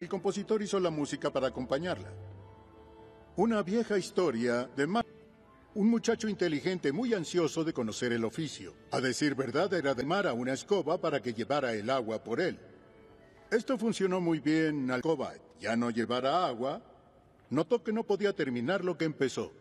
El compositor hizo la música para acompañarla. Una vieja historia de Mar un muchacho inteligente muy ansioso de conocer el oficio. A decir verdad, era de Mara una escoba para que llevara el agua por él. Esto funcionó muy bien al escoba. Ya no llevara agua, notó que no podía terminar lo que empezó.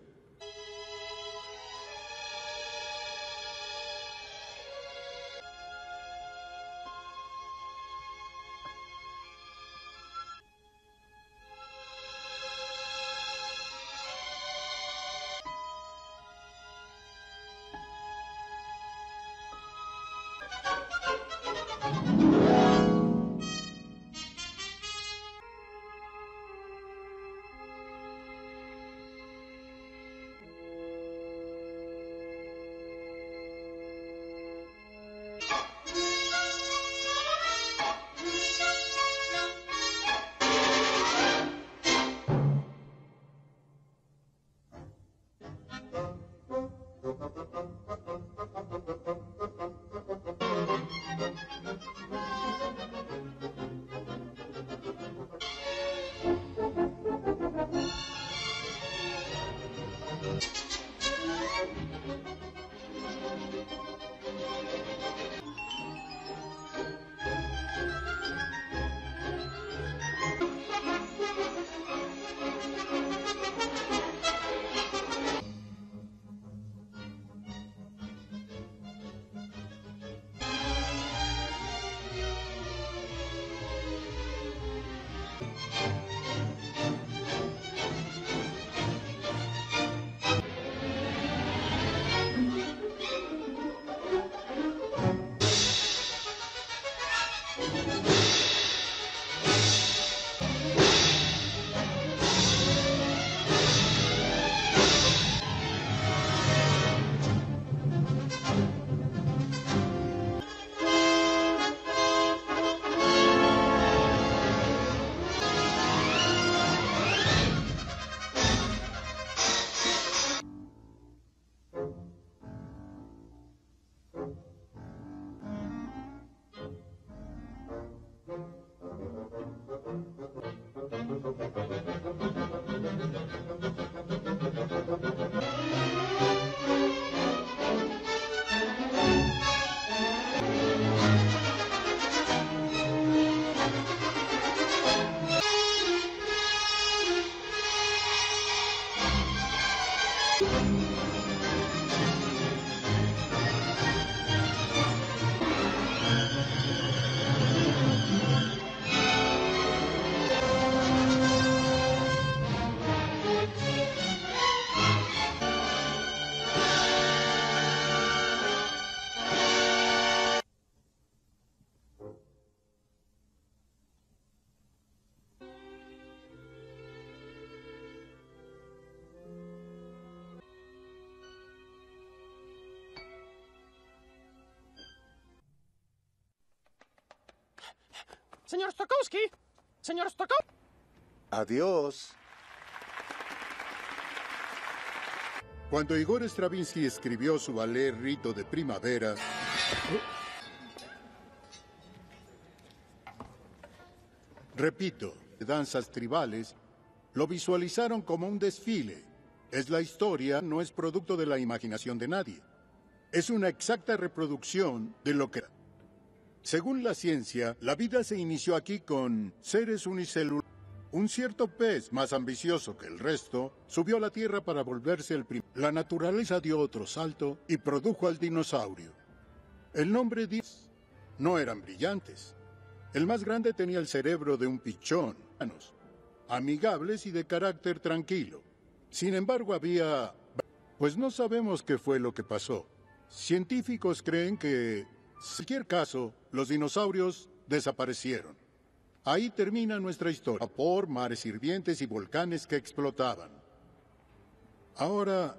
Señor Stokowski. Señor Stokowski. Adiós. Cuando Igor Stravinsky escribió su ballet Rito de Primavera, repito, danzas tribales, lo visualizaron como un desfile. Es la historia, no es producto de la imaginación de nadie. Es una exacta reproducción de lo que... Según la ciencia, la vida se inició aquí con seres unicelulares. Un cierto pez, más ambicioso que el resto, subió a la Tierra para volverse el primero. La naturaleza dio otro salto y produjo al dinosaurio. El nombre Dis no eran brillantes. El más grande tenía el cerebro de un pichón, amigables y de carácter tranquilo. Sin embargo, había... Pues no sabemos qué fue lo que pasó. Científicos creen que, en cualquier caso, los dinosaurios desaparecieron. Ahí termina nuestra historia. Por mares hirvientes y volcanes que explotaban. Ahora...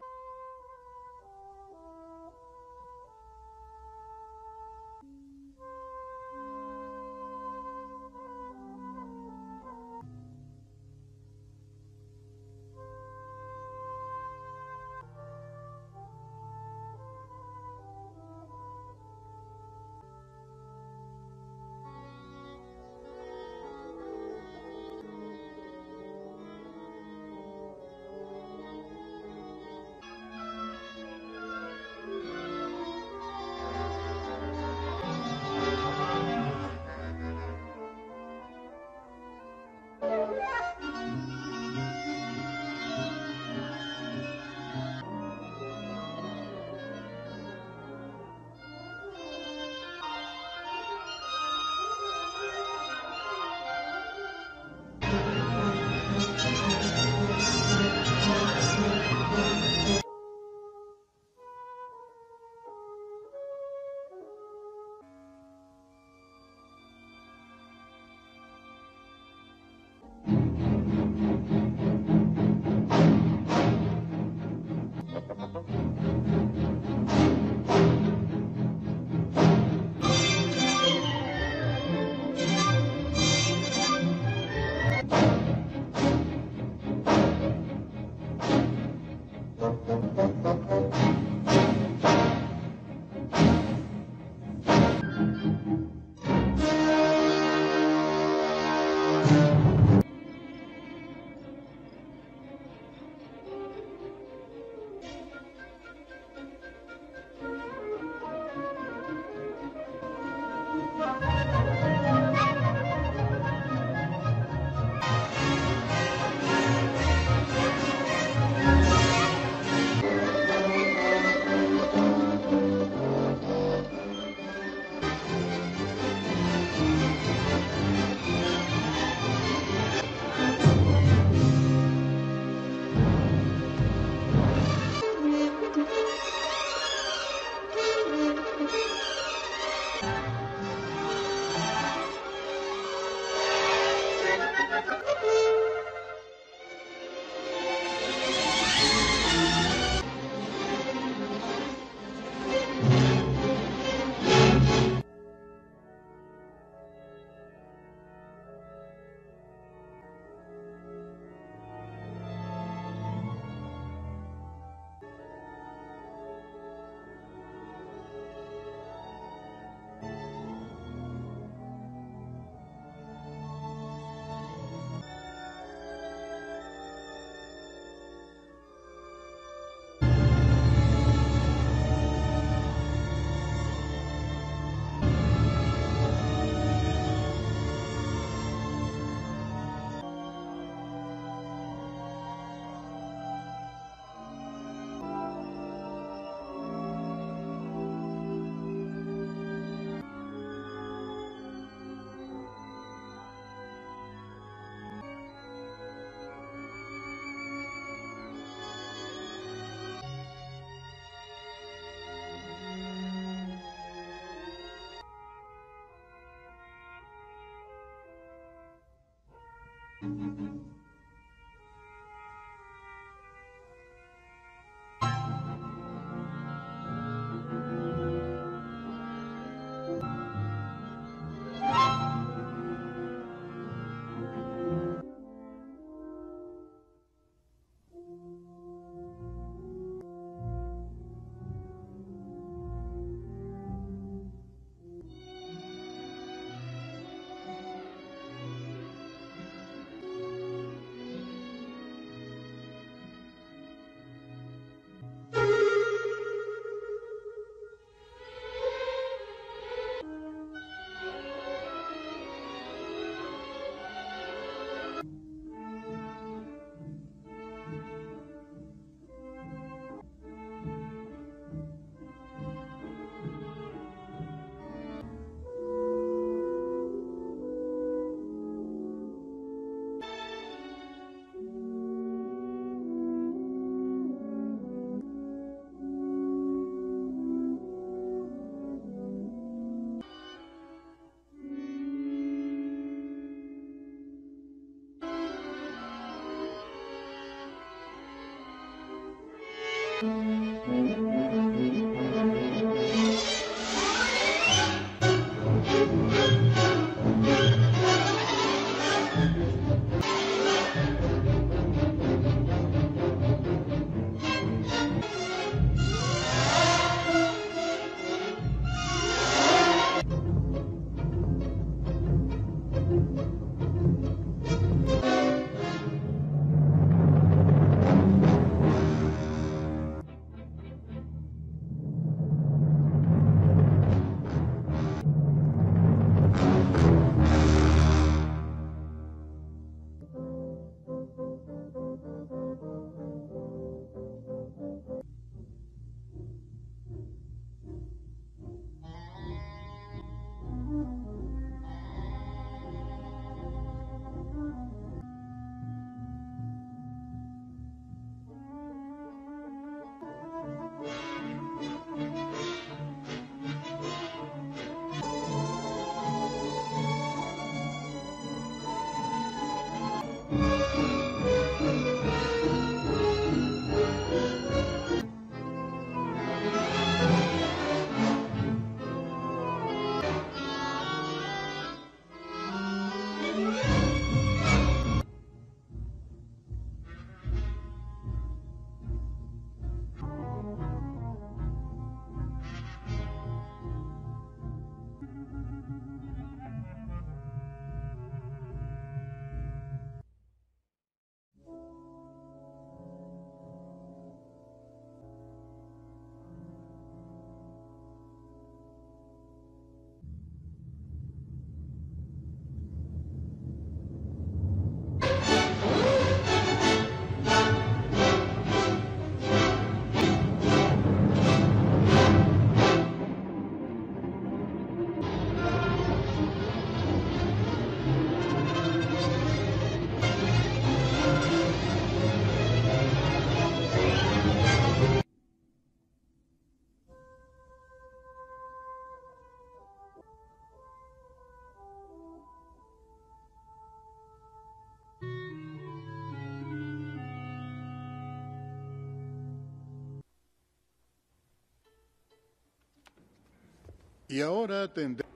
Y ahora tendré...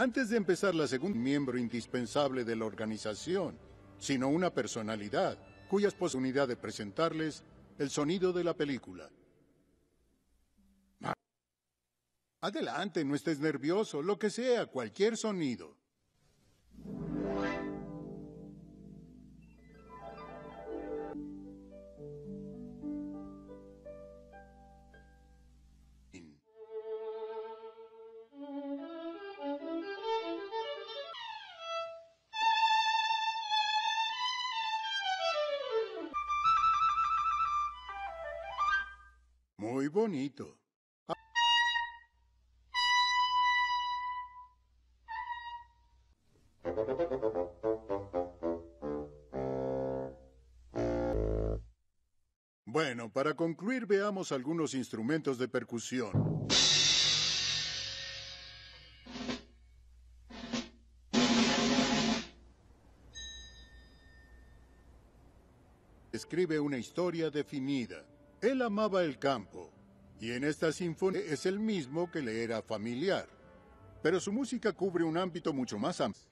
Antes de empezar la segunda, miembro indispensable de la organización, sino una personalidad, cuyas posibilidad de presentarles el sonido de la película. Adelante, no estés nervioso, lo que sea, cualquier sonido. Bueno, para concluir veamos algunos instrumentos de percusión. Escribe una historia definida. Él amaba el campo, y en esta sinfonía es el mismo que le era familiar. Pero su música cubre un ámbito mucho más amplio.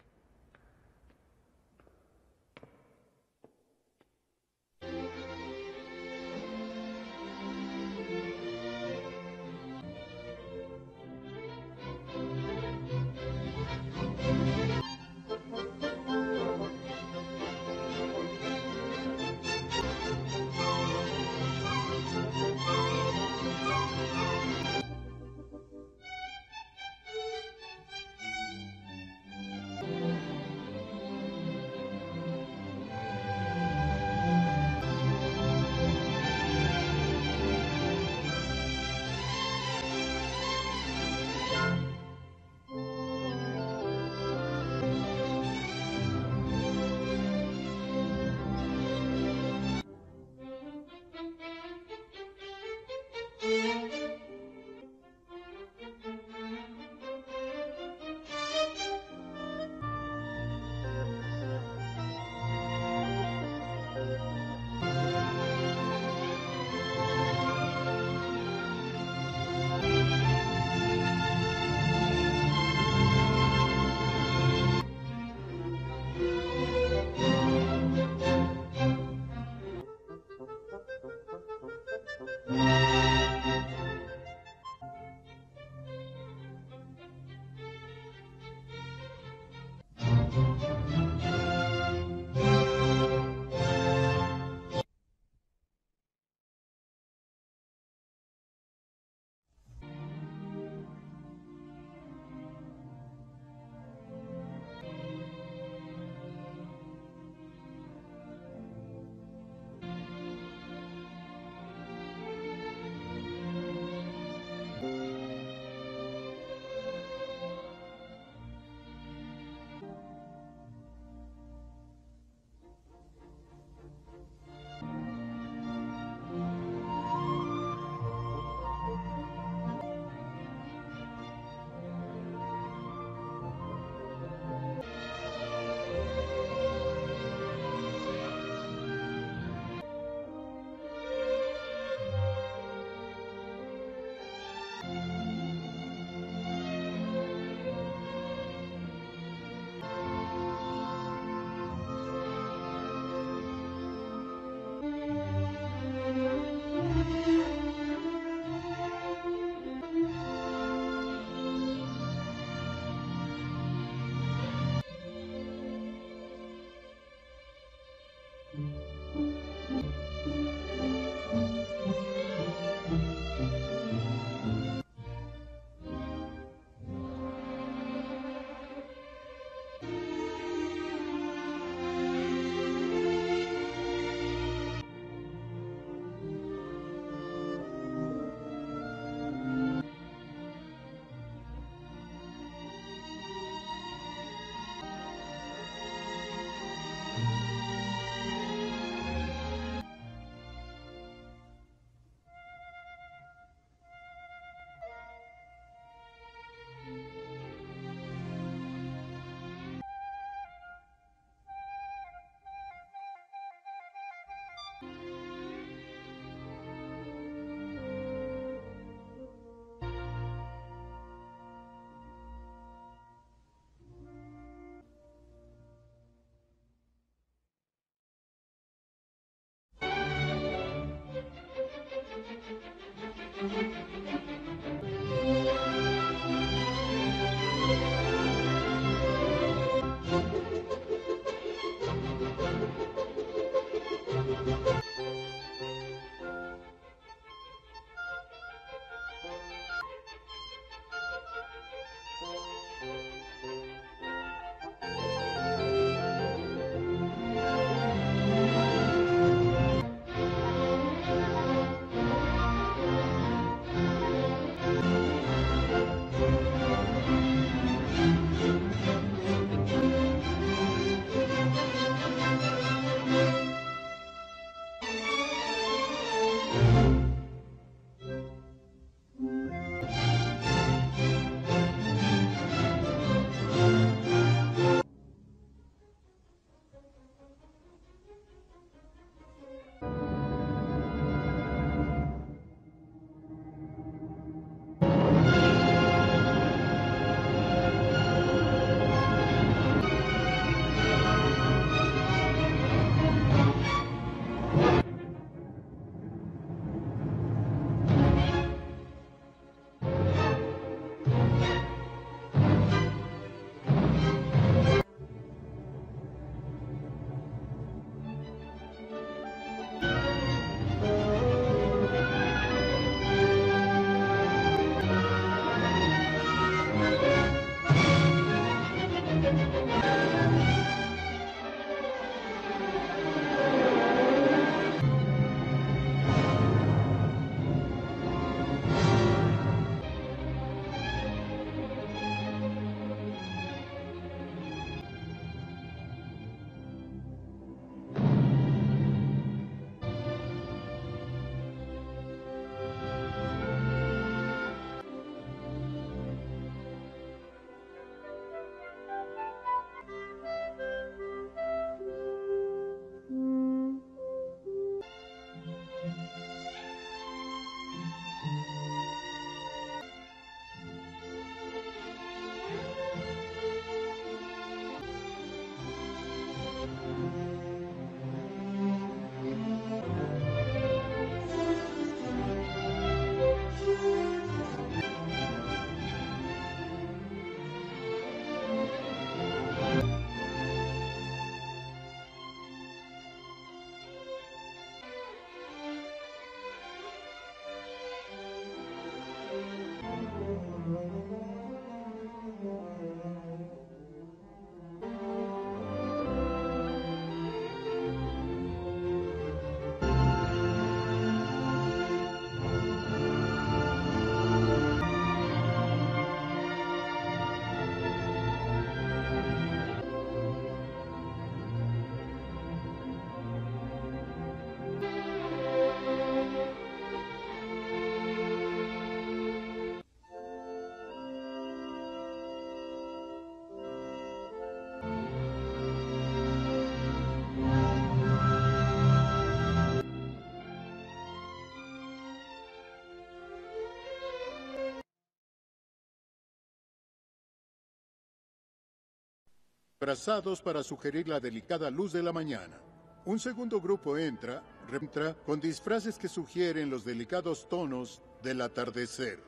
Abrazados para sugerir la delicada luz de la mañana. Un segundo grupo entra, reentra, con disfraces que sugieren los delicados tonos del atardecer.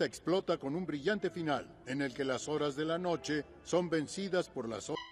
Explota con un brillante final, en el que las horas de la noche son vencidas por las horas.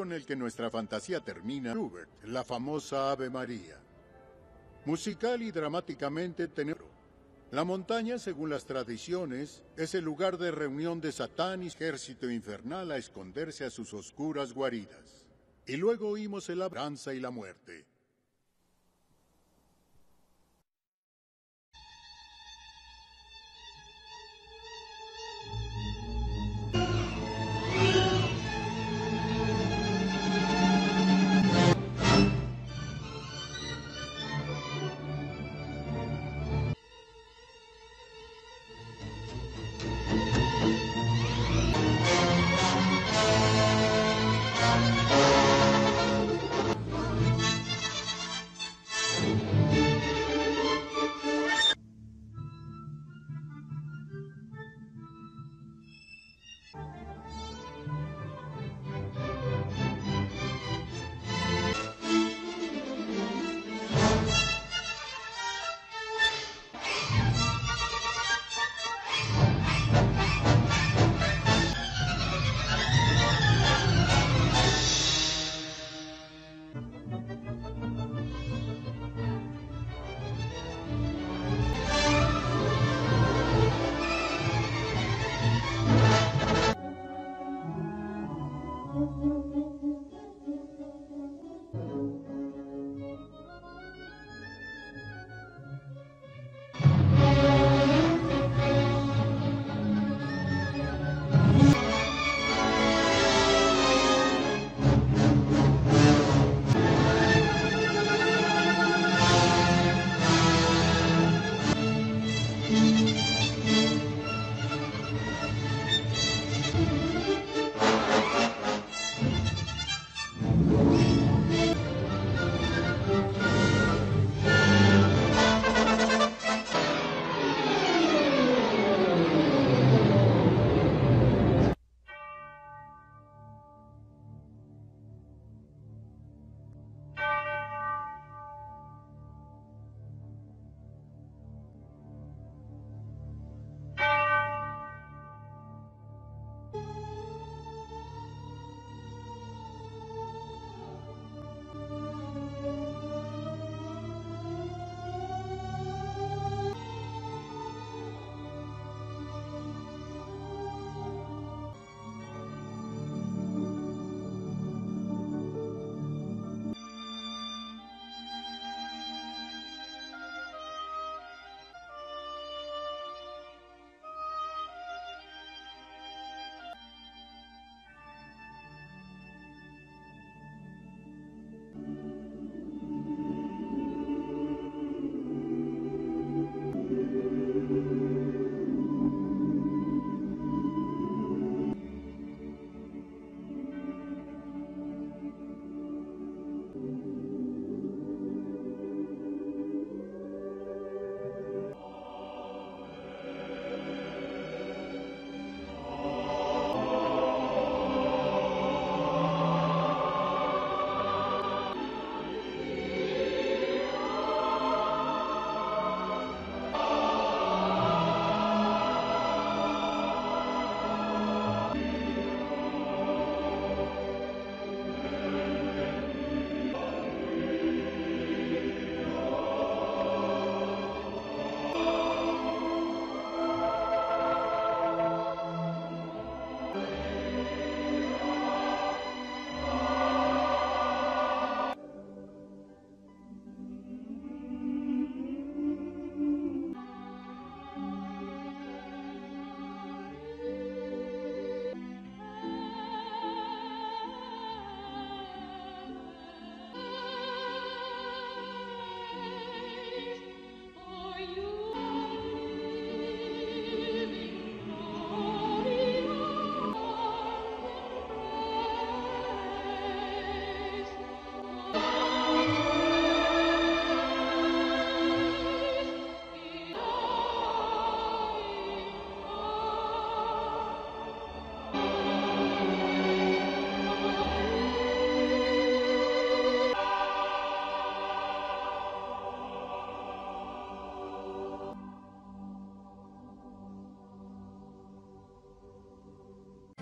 Con el que nuestra fantasía termina, Hubert, la famosa Ave María. Musical y dramáticamente tenebro. La montaña, según las tradiciones, es el lugar de reunión de Satán y ejército infernal a esconderse a sus oscuras guaridas. Y luego oímos el labranza y la muerte.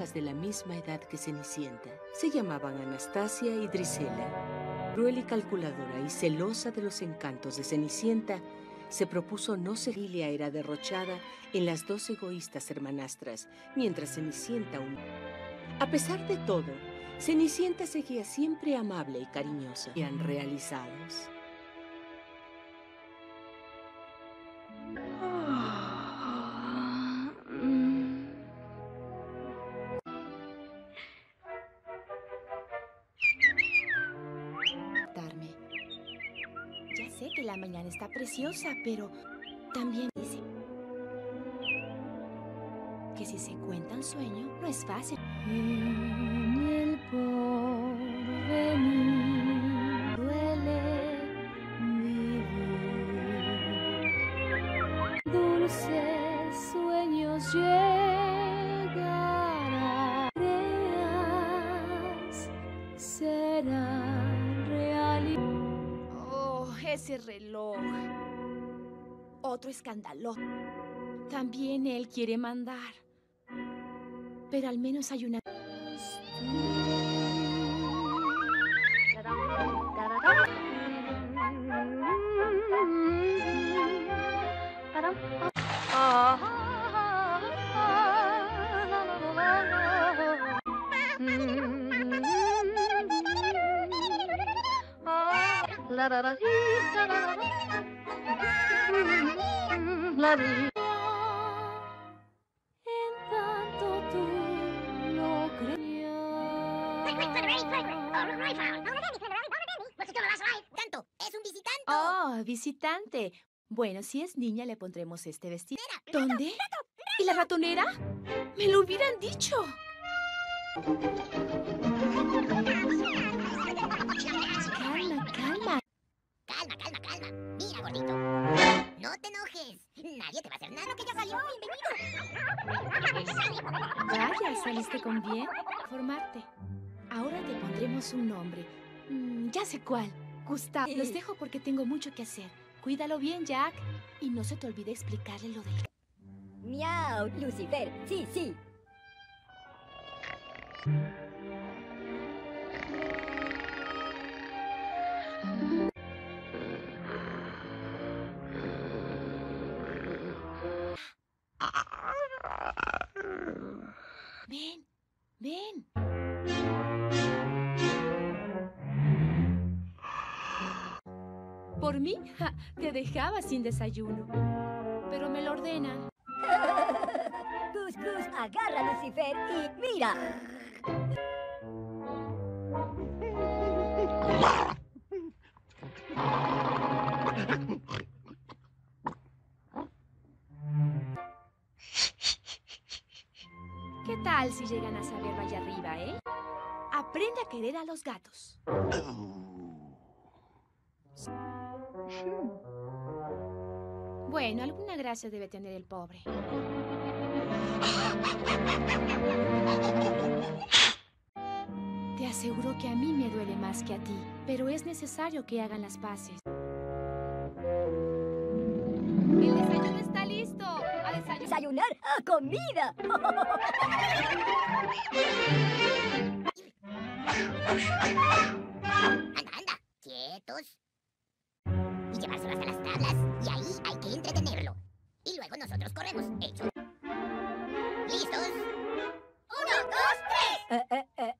De la misma edad que Cenicienta. Se llamaban Anastasia y Drisela. Cruel y calculadora y celosa de los encantos de Cenicienta, se propuso no Cecilia era derrochada en las dos egoístas hermanastras, mientras Cenicienta un... A pesar de todo, Cenicienta seguía siempre amable y cariñosa. Eran realizados. Preciosa, pero también dice que si se cuenta un sueño no es fácil. En el porvenir duele vivir. Dulces sueños llegarán, creas, serán realidad. Oh, ese reloj. Otro escándalo. También él quiere mandar. Pero al menos hay una... visitante. Bueno, si es niña le pondremos este vestido. ¿Dónde? ¿Y la ratonera? Me lo hubieran dicho. Calma, calma. Calma, calma, calma. Mira, gordito. No te enojes. Nadie te va a hacer nada. Que ya salió. Bienvenido. Vaya, saliste con bien. Formarte. Ahora te pondremos un nombre. Mm, ya sé cuál. Gustavo. Los dejo porque tengo mucho que hacer. Cuídalo bien, Jack. Y no se te olvide explicarle lo del... Miau, Lucifer. Sí, sí. Ven, ven. Por mí, ja, te dejaba sin desayuno. Pero me lo ordenan. Gus, Gus, agarra, Lucifer, y mira. ¿Qué tal si llegan a saberlo allá arriba, eh? Aprende a querer a los gatos. Bueno, alguna gracia debe tener el pobre. Te aseguro que a mí me duele más que a ti, pero es necesario que hagan las paces. El desayuno está listo. A desayunar. Desayunar a comida. Anda, anda. Quietos. Corremos. Hecho. ¿Listos? ¡Uno, dos, tres! Eh, eh, eh.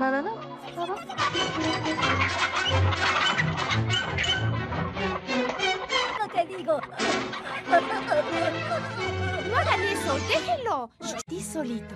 No te digo. No hagan eso, déjenlo. Ti solito.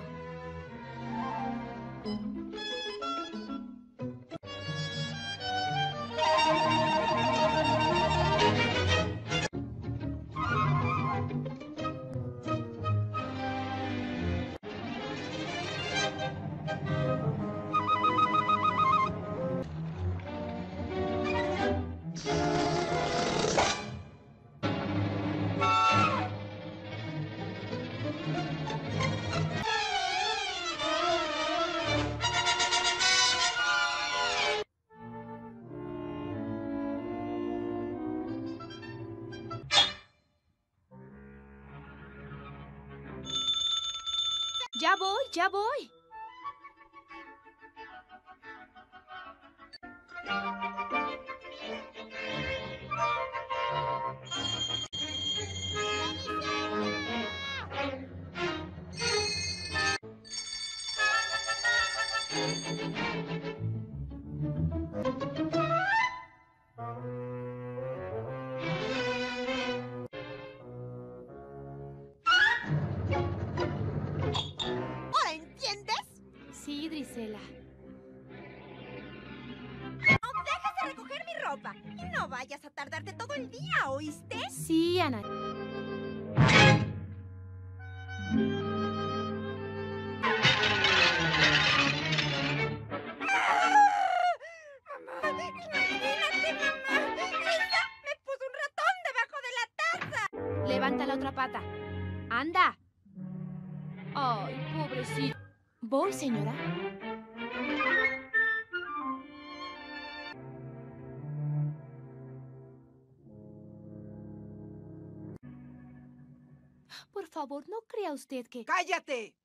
Por favor, no crea usted que... ¡Cállate!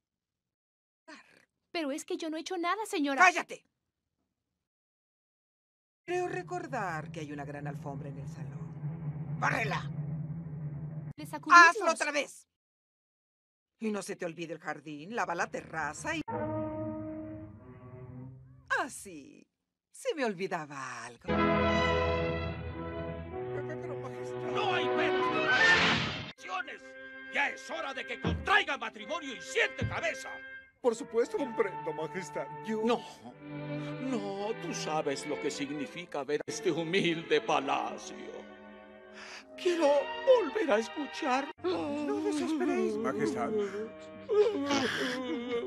Pero es que yo no he hecho nada, señora. ¡Cállate! Creo recordar que hay una gran alfombra en el salón. ¡Bárrela! ¡Hazlo otra vez! Y no se te olvide el jardín, lava la terraza y... Ah, sí. Se me olvidaba algo. ¡No hay acciones! Ya es hora de que contraiga matrimonio y siente cabeza. Por supuesto, comprendo, Majestad. Yo... No, no, tú sabes lo que significa ver este humilde palacio. Quiero volver a escuchar. No desesperéis, Majestad.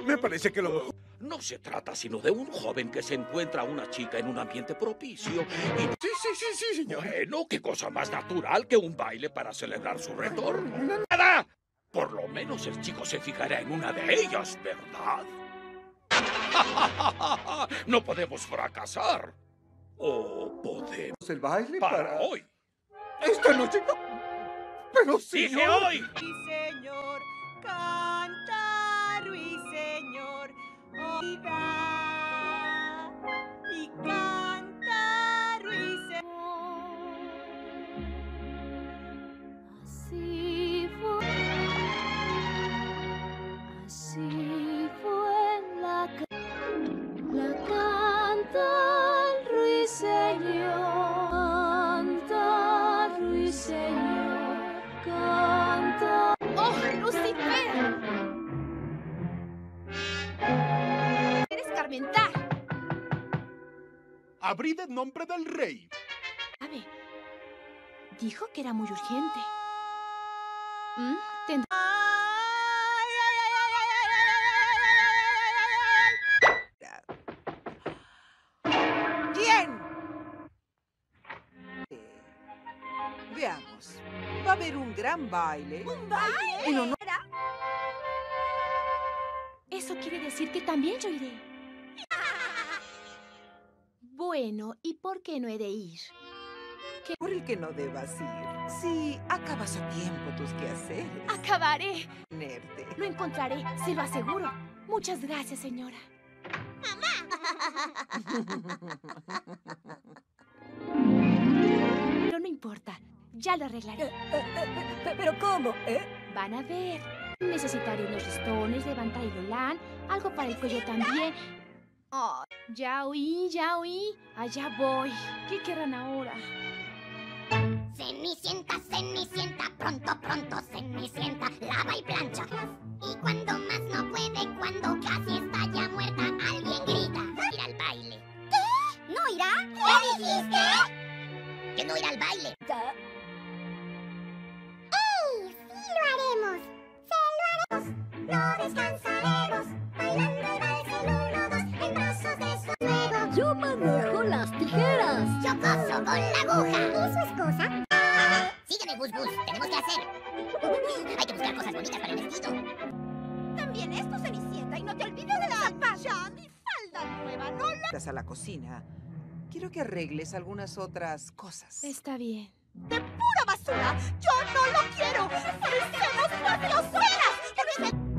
Me parece que lo mejor... No se trata sino de un joven que se encuentra a una chica en un ambiente propicio y... Sí, sí, sí, sí, señor. Bueno, qué cosa más natural que un baile para celebrar su retorno. ¡Nada! Por lo menos el chico se fijará en una de ellas, ¿verdad? No podemos fracasar. O podemos... El baile Para para... hoy. Esta noche no... Pero ¡Dije señor... hoy! Ruiseñor, canta, ruiseñor. Canta. ¡Oh, Lucifer! reventar. Abrid en nombre del rey. A ver, dijo que era muy urgente. ¿Mm? ¿Quién? Veamos. Va a haber un gran baile. ¿Un baile? En honor... Eso quiere decir que también yo iré. Bueno, ¿y por qué no he de ir? por el que no debas ir. Si acabas a tiempo tus quehaceres. Acabaré. Lo encontraré, se lo aseguro. Muchas gracias, señora. Pero no importa, ya lo arreglaré. ¿Pero cómo? ¿Eh? Van a ver. Necesitaré unos listones, levantar el volán, algo para el cuello también. Oh, ya oí, ya oí. Allá voy. ¿Qué querrán ahora? Cenicienta, Cenicienta, pronto, pronto, Cenicienta, lava y plancha. Y cuando más no puede, cuando casi está ya muerta, alguien grita, ir al baile. ¿Qué? ¿No irá? ¿Qué dijiste? Que no irá al baile. ¡Ey! ¡Sí lo haremos! ¡Se lo haremos! ¡No descansaremos! Bailando el vals manejo las tijeras. Chocoso con la aguja. ¿Eso es cosa? Sígueme, Bus Bus. Tenemos que hacer. Hay que buscar cosas bonitas para el vestido. También esto, Cenicienta, y no te olvides de la zapata. mi falda nueva, ¿no? Vas a la cocina. Quiero que arregles algunas otras cosas. Está bien. ¡De pura basura! ¡Yo no lo quiero! ¡Parecemos mafiosuelas! Porque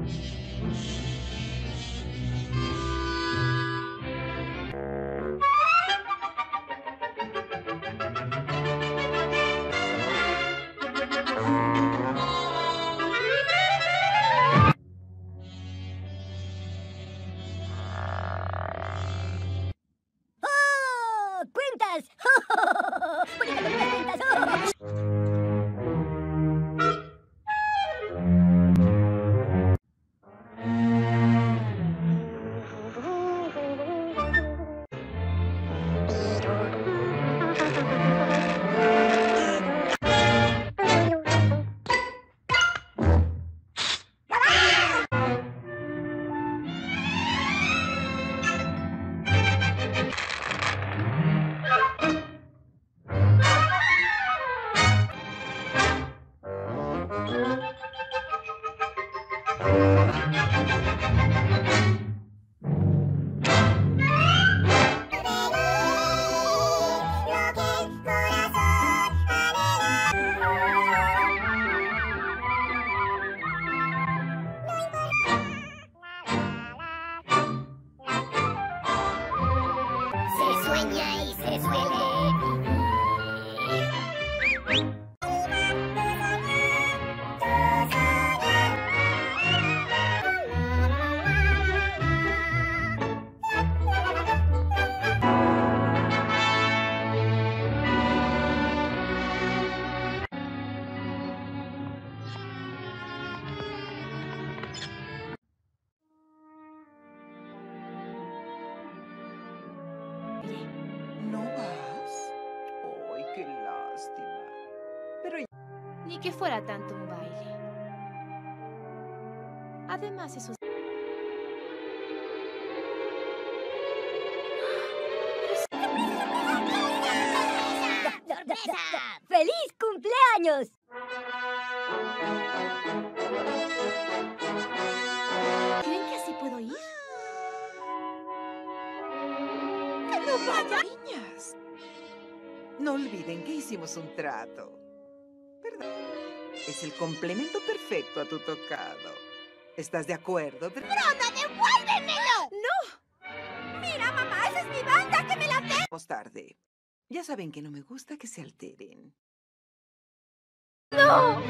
que fuera tanto un baile. Además, esos... ¡Feliz cumpleaños! ¿Creen que así puedo ir? ¡Que no vaya! Niñas, no olviden que hicimos un trato. Es el complemento perfecto a tu tocado. ¿Estás de acuerdo? ¡Brona, devuélvemelo! Mira, mamá, esa es mi banda, que me la dé. Vamos tarde. Ya saben que no me gusta que se alteren. No,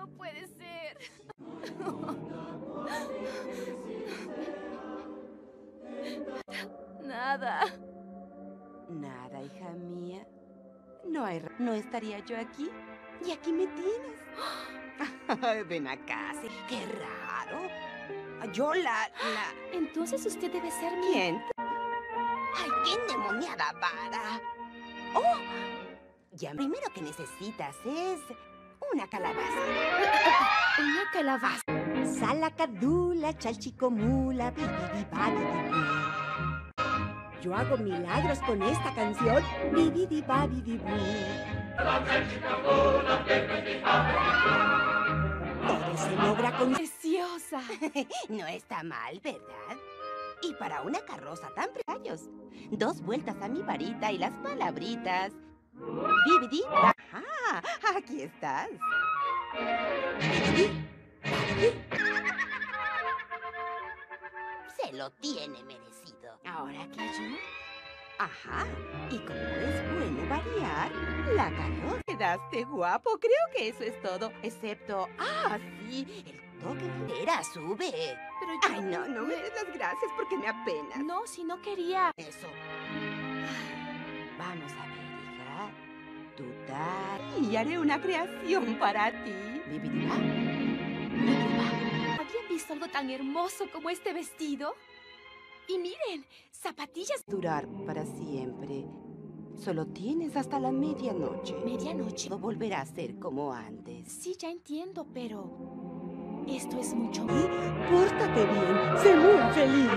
no puede ser. Nada. Nada, hija mía. No hay... ra- ¿No estaría yo aquí? Y aquí me tienes. Ven acá, sí. Qué raro. Yo la... la... Entonces usted debe ser mi... ¿Quién? ¡Ay, qué endemoniada vara! ¡Oh! Ya, primero que necesitas es una calabaza. Una calabaza. Salacadula, chalchicomula, bibidibabidibú. Yo hago milagros con esta canción. Bibidibabidibú. Todo se logra con... Preciosa. No está mal, ¿verdad? Y para una carroza tan preciosa, dos vueltas a mi varita y las palabritas. Bibidi. Ajá, aquí estás. Se lo tiene merecido. ¿Ahora que yo? Ajá, y como es bueno variar, la carroza. Quedaste guapo, creo que eso es todo, excepto... Ah, sí, el toque de madera sube. Pero yo... Ay, no, no me des las gracias porque me apena. No, si no quería... Eso. Vamos a. Y haré una creación para ti. Bibidibá. ¿Habían visto algo tan hermoso como este vestido? Y miren, zapatillas... Durar para siempre. Solo tienes hasta la medianoche. ¿Medianoche? No volverá a ser como antes. Sí, ya entiendo, pero... Esto es mucho... Pórtate bien, sé muy feliz.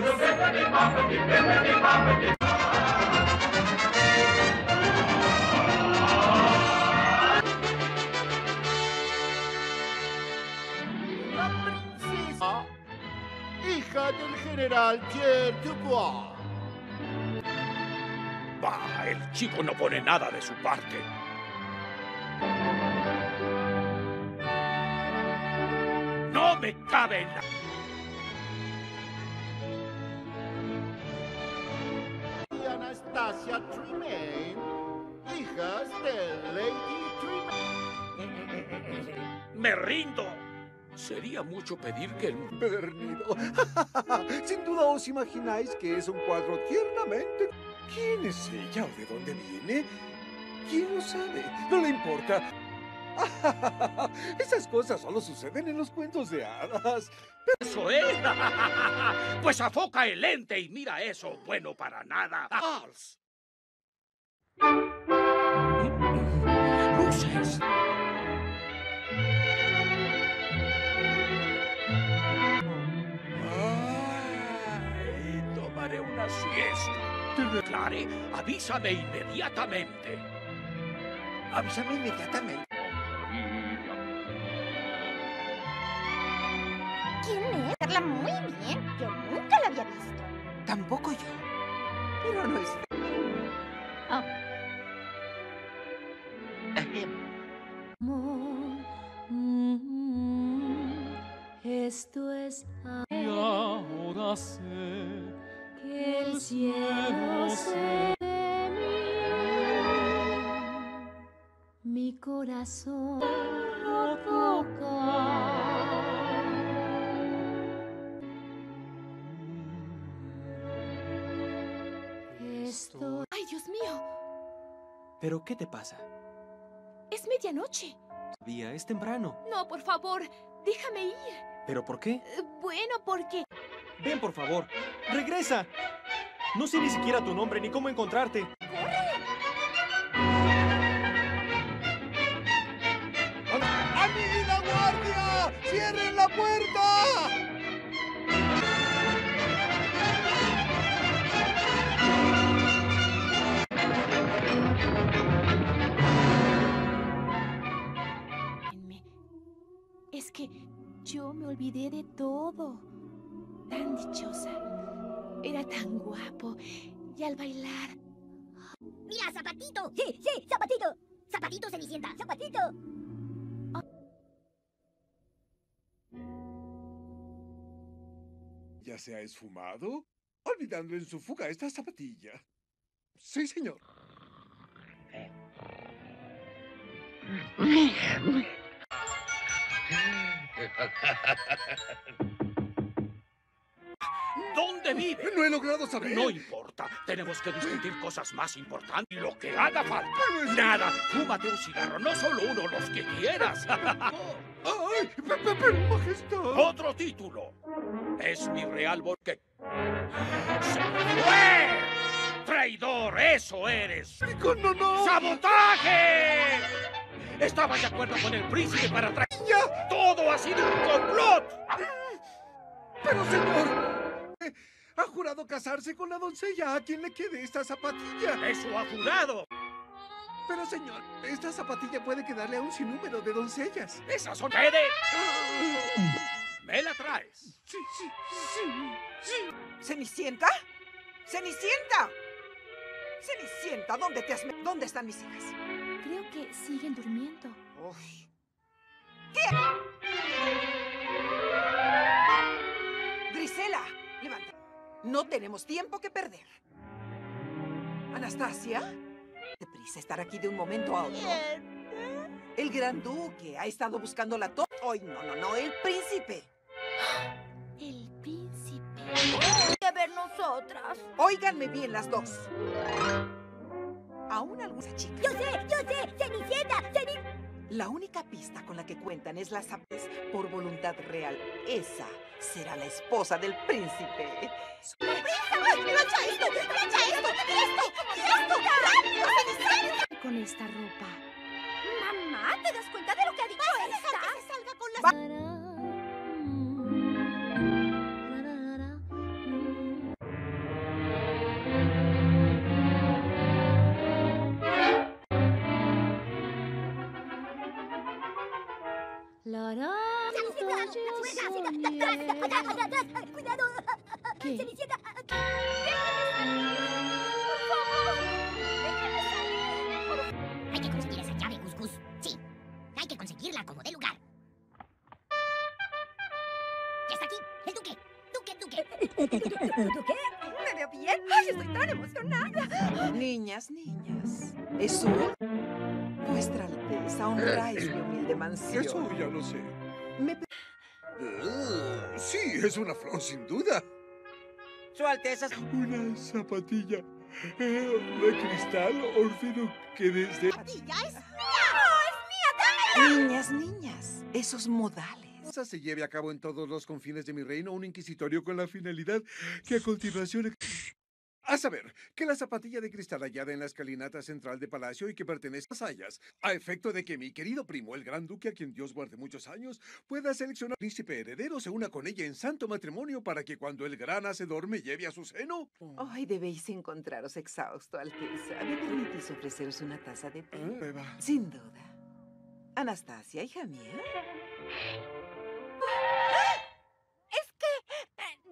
Hija del general Pierre Dubois. Bah, el chico no pone nada de su parte. No me cabe en la... Y Anastasia Tremaine, hijas de Lady Tremaine. Me rindo. Sería mucho pedir que el... Pernido. Sin duda os imagináis que es un cuadro tiernamente. ¿Quién es ella o de dónde viene? ¿Quién lo sabe? No le importa. Esas cosas solo suceden en los cuentos de hadas. ¡Eso es! Pues afoca el lente y mira eso. Bueno para nada. ¡Luces! Tomaré una siesta. Te declaré. Avísame inmediatamente. Avísame inmediatamente. ¿Quién es? Verla muy bien. Yo nunca la había visto. Tampoco yo. Pero no es... Esto es Y ahora sé el cielo se de mí. Mi corazón lo toca. Esto. ¡Ay, Dios mío! ¿Pero qué te pasa? Es medianoche. Vía, es temprano. No, por favor, déjame ir. ¿Pero por qué? Eh, Bueno, porque... Ven, por favor. ¡Regresa! No sé ni siquiera tu nombre ni cómo encontrarte. ¡Aquí la guardia! ¡Cierren la puerta! Yo me olvidé de todo. Tan dichosa. Era tan guapo. Y al bailar... ¡Mira, Zapatito! ¡Sí, sí, Zapatito! ¡Zapatito, Cenicienta! ¡Zapatito! ¿Ya se ha esfumado? Olvidando en su fuga esta zapatilla. Sí, señor. ¿Dónde vive? No he logrado saber. No importa. Tenemos que discutir cosas más importantes. Lo que haga falta. Nada. Fúmate un cigarro. No solo uno, los que quieras. ¡Ay! Pero, majestad. Otro título. Es mi real porque... ¡Se fue! ¡Traidor! ¡Eso eres! no, no! ¡Sabotaje! Estaba de acuerdo con el príncipe para traer... ¡Todo ha sido un complot! Pero, señor, eh, ha jurado casarse con la doncella a quien le quede esta zapatilla. ¡Eso ha jurado! Pero, señor, esta zapatilla puede quedarle a un sinnúmero de doncellas. ¡Esas son... ¡Fede! ¿Me la traes? Sí, sí, sí, sí. ¿Cenicienta? ¡Cenicienta! ¡Cenicienta! ¿Dónde te has... ¿Dónde están mis hijas? Creo que siguen durmiendo. Uy. ¿Qué? Grisela, levanta. No tenemos tiempo que perder. Anastasia, deprisa estar aquí de un momento a otro. El gran duque ha estado buscando la torre. Ay, no, no, no, el príncipe. El príncipe. Que ver nosotras. Óiganme bien las dos. Aún alguna chica. Yo sé, yo sé, Cenicienta, Cenicienta. La única pista con la que cuentan es la zapes por voluntad real. Esa será la esposa del príncipe. ¡Plancha esto! ¡Plancha esto! ¡Esto! ¡Esto! ¡Rápido, Cenicienta! Con esta ropa. Mamá, ¿te das cuenta de lo que ha dicho esta? Que se salga con la... mansión. Eso ya lo sé. Me... pe- Eh, sí, es una flor sin duda. Su Alteza... Una zapatilla eh, de cristal orfino que desde... ¡Ya es mía! Niñas, niñas. Esos modales. se lleve a cabo en todos los confines de mi reino un inquisitorio con la finalidad que a continuación... A saber, que la zapatilla de cristal hallada en la escalinata central de palacio y que pertenece a Sayas, a efecto de que mi querido primo, el gran duque, a quien Dios guarde muchos años, pueda seleccionar príncipe heredero, se una con ella en santo matrimonio para que cuando el gran hacedor me lleve a su seno. Ay, debéis encontraros exhausto, Alteza. ¿Me permitís ofreceros una taza de té? Beba. Sin duda. Anastasia, hija mía.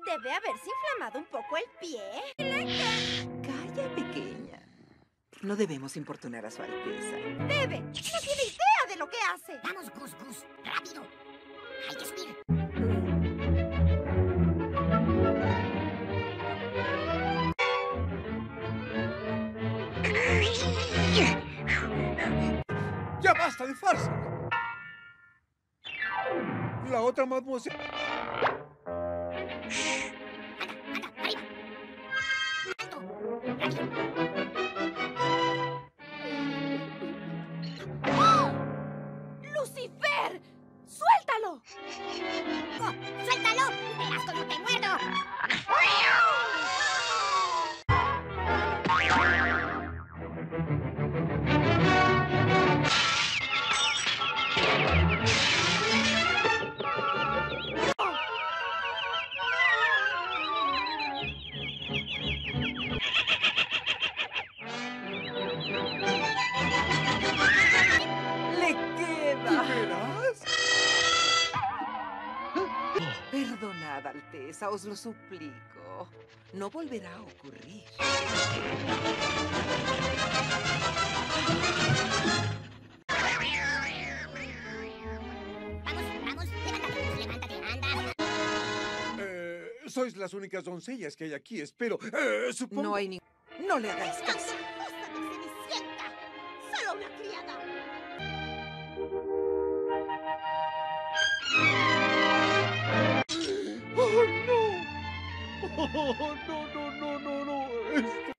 Debe haberse inflamado un poco el pie. Calla, pequeña. No debemos importunar a su Alteza. Debe. No tiene idea de lo que hace. Vamos, Gus, Gus. Rápido. Hay que subir. ¡Ya basta de farsa! La otra mademoiselle... Lo suplico. No volverá a ocurrir. Vamos, vamos. Levántate, levántate. Anda. Eh, sois las únicas doncellas que hay aquí, espero. Eh, supongo... No hay ni... No le hagáis caso. No! ¡Oh, no, no, no, no, no!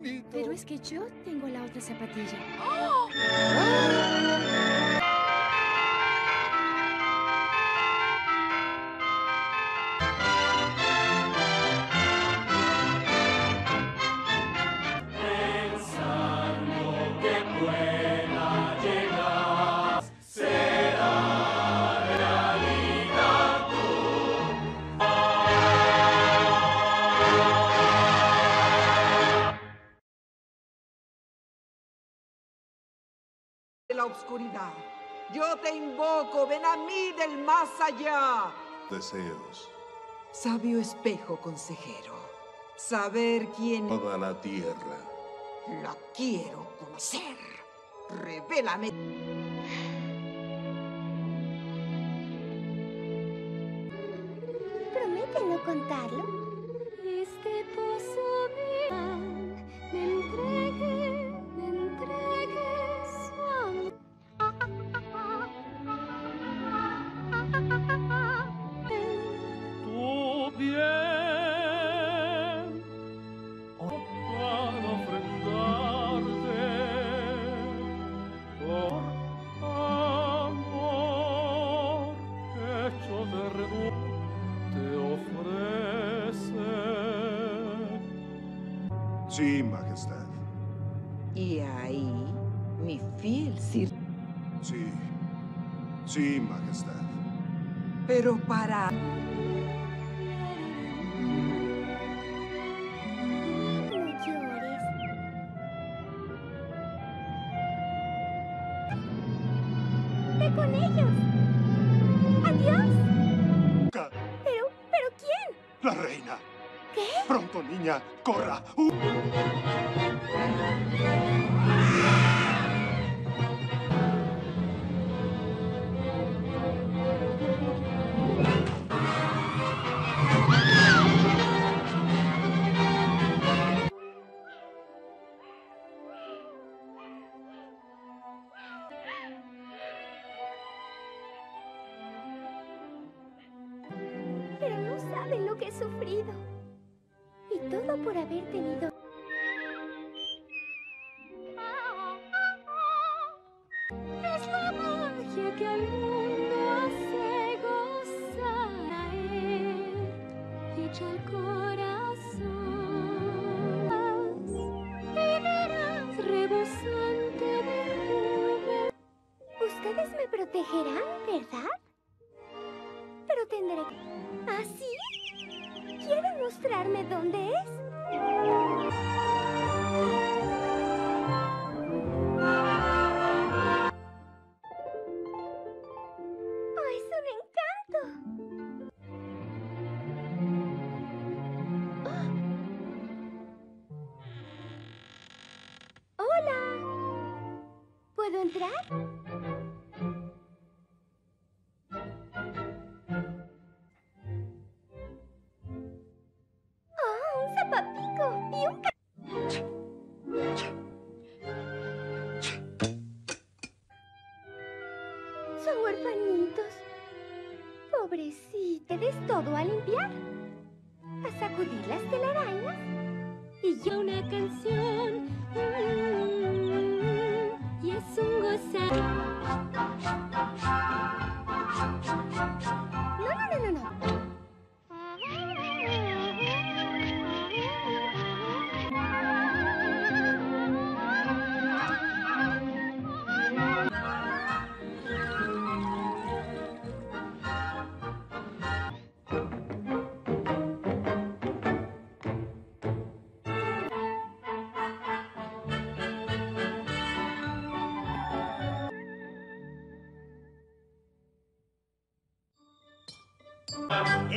¡Es! Pero es que yo tengo la otra zapatilla. Pensando del más allá. Deseos. Sabio espejo consejero. Saber quién Toda la tierra. la quiero conocer. Revélame. Sí, Majestad. Y ahí, mi fiel sir. Sí. Sí, Majestad. Pero para. Corra. Uh. entrar?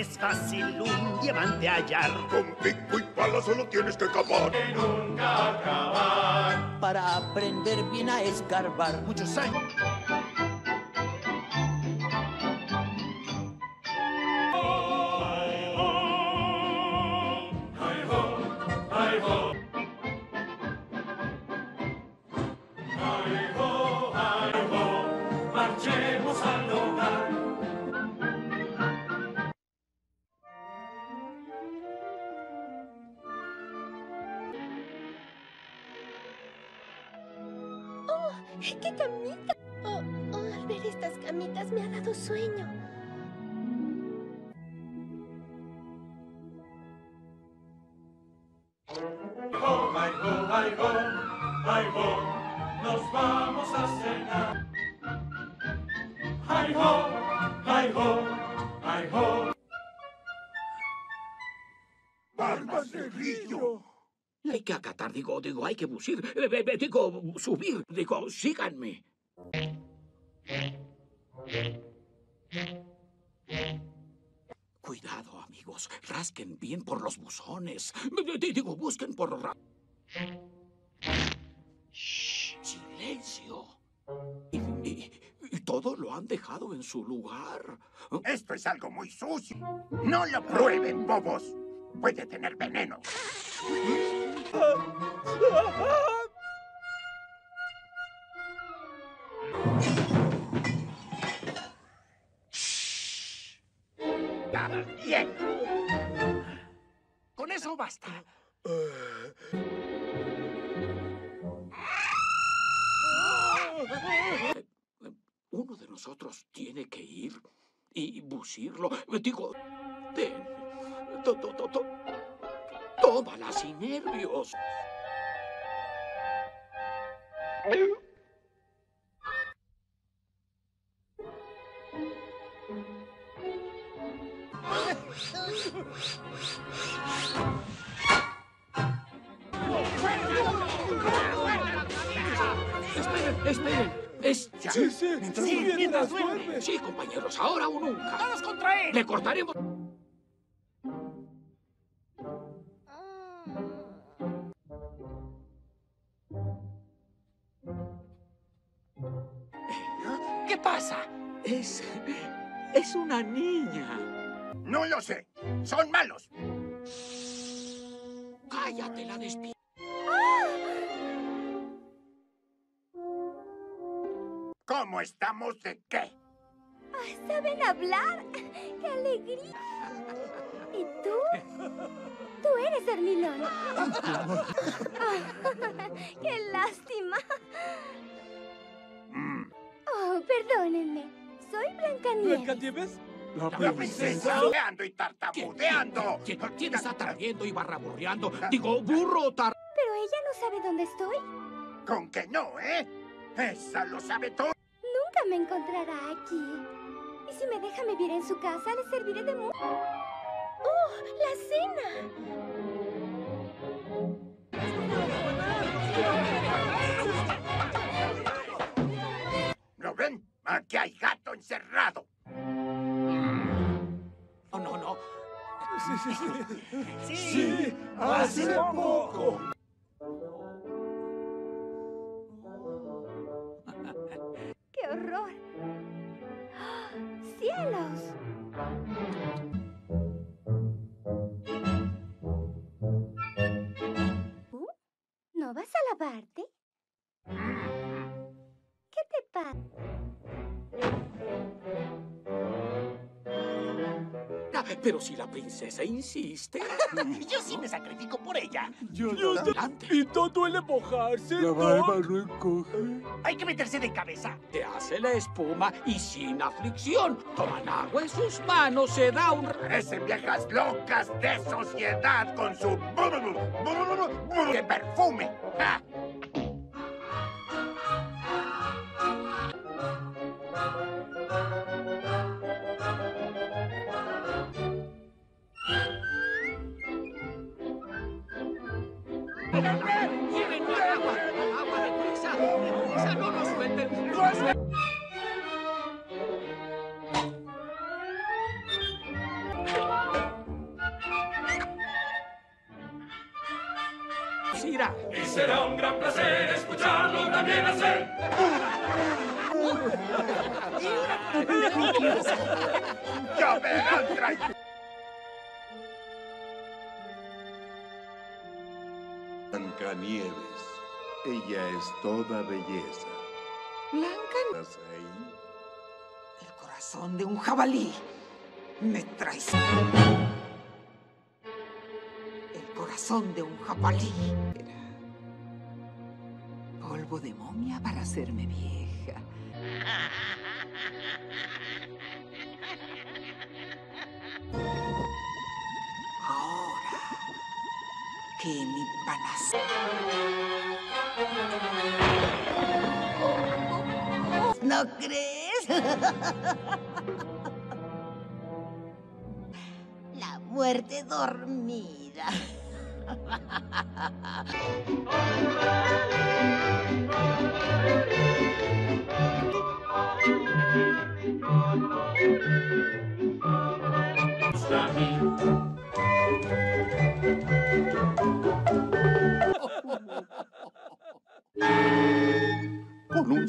Es fácil un diamante hallar. Con pico y pala solo tienes que acabar. nunca acabar. Para aprender bien a escarbar. Muchos años. Hay que busir, eh, eh, eh, digo, subir, digo, síganme. Cuidado, amigos, rasquen bien por los buzones. Digo, busquen por Shh, silencio. Y, y- y todo lo han dejado en su lugar. Esto es algo muy sucio. No lo prueben, bobos. Puede tener veneno. Con eso basta. Uno de nosotros tiene que ir y bucirlo. Digo, ten. To, to, to- Tómala sin nervios. Esperen, esperen. Es ya. Sí, sí, Mientras sí, duerme. mientras duerme. Sí, compañeros, ahora o nunca. ¡Todos contra él! Le cortaremos. ¿Qué pasa? Es. Es una niña. No lo sé. Son malos. Cállate, la despido. ¿Cómo estamos de qué? ¿Saben hablar? ¡Qué alegría! ¿Y tú? Tú eres Hermilón. Ah, ¡Qué lástima! Oh, perdónenme. Soy Blancanieves. ¿Blancanieves? La princesa hablando y tartamudeando. ¿Quién, quién está tardiendo y barraburreando? Digo, burro tar... Pero ella no sabe dónde estoy. Con que no, ¿eh? Esa lo sabe todo. Nunca me encontrará aquí. Y si me deja vivir en su casa, le serviré de mucho. ¡Oh, la cena! Aquí hay gato encerrado. No, no, no. Sí, hace poco. Pero si la princesa insiste. Yo sí me sacrifico por ella. Yo Adelante. Y no duele mojarse. La barba no encoge. Hay que meterse de cabeza. Te hace la espuma y sin aflicción. Toman agua en sus manos, se da un... Parecen viejas locas de sociedad con su... ¡Qué perfume! ¡Ja! Es toda belleza. Blanca, ¿Estás ahí? el corazón de un jabalí me traiciona. El corazón de un jabalí era polvo de momia para hacerme vieja. Ahora que mi panacea. ¿No crees? La muerte dormida.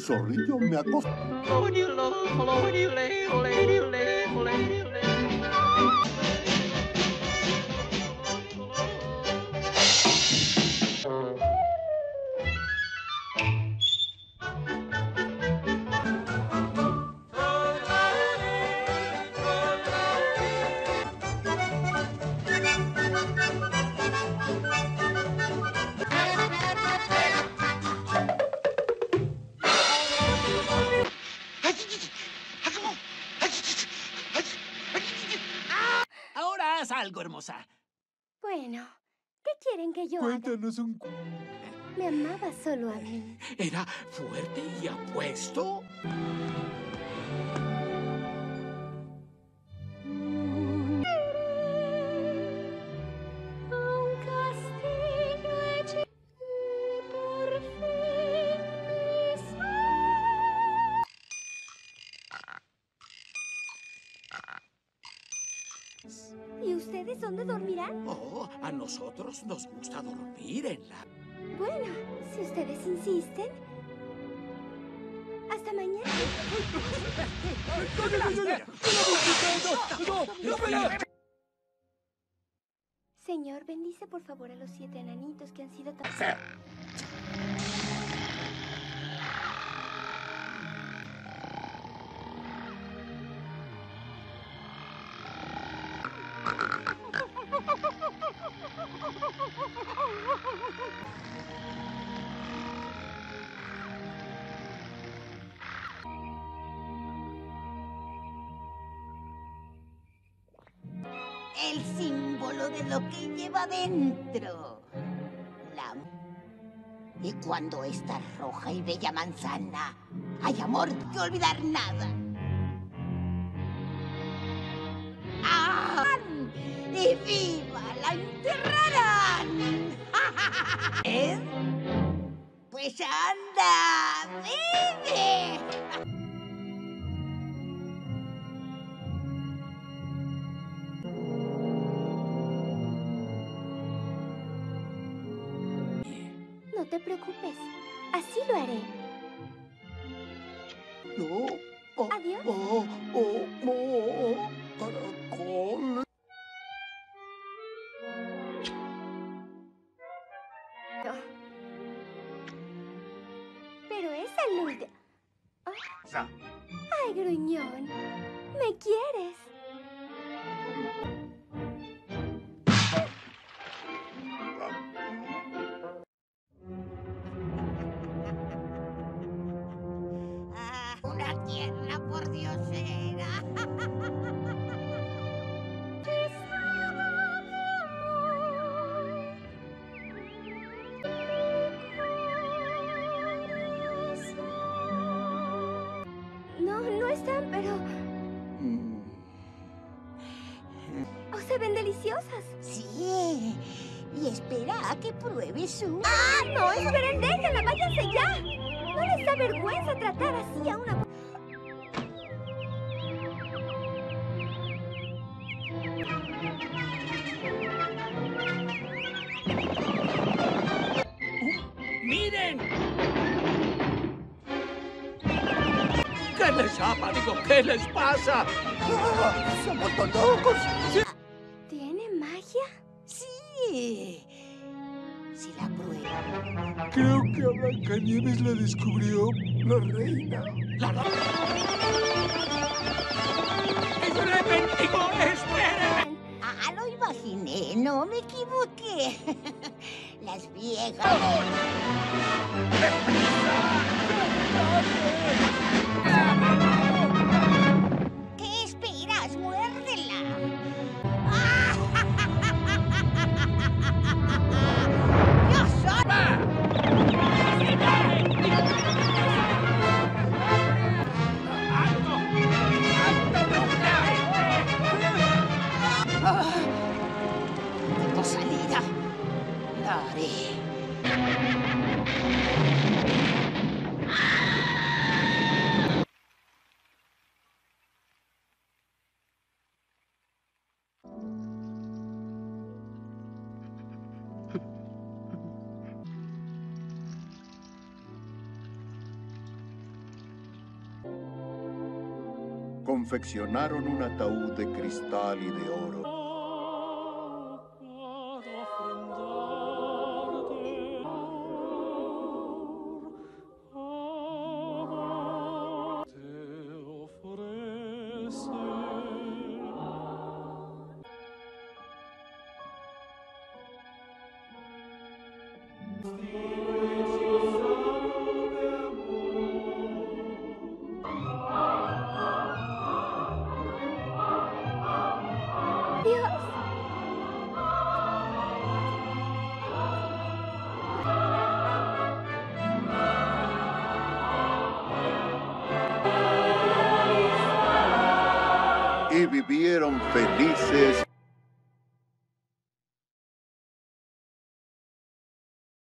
Zorrillo me acosto. Y por favor a los siete enanitos que han sido tan... lo que lleva dentro. La... Y cuando esta roja y bella manzana, hay amor que olvidar nada. ¡Ah! ¡Y viva! ¡La enterrarán! ¿Eh? Pues anda, bebe. Vergüenza tratar así a una... ¡Miren! ¿Qué les llama? Digo, ¿qué les pasa? ¡Ah! ¡Se han vuelto locos! ¿Tiene Blancanieves la descubrió la reina. ¡La ¡Es repentino! ¡Esperen! Ah, lo imaginé. No me equivoqué. Las viejas... Confeccionaron un ataúd de cristal y de oro.